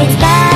it's time.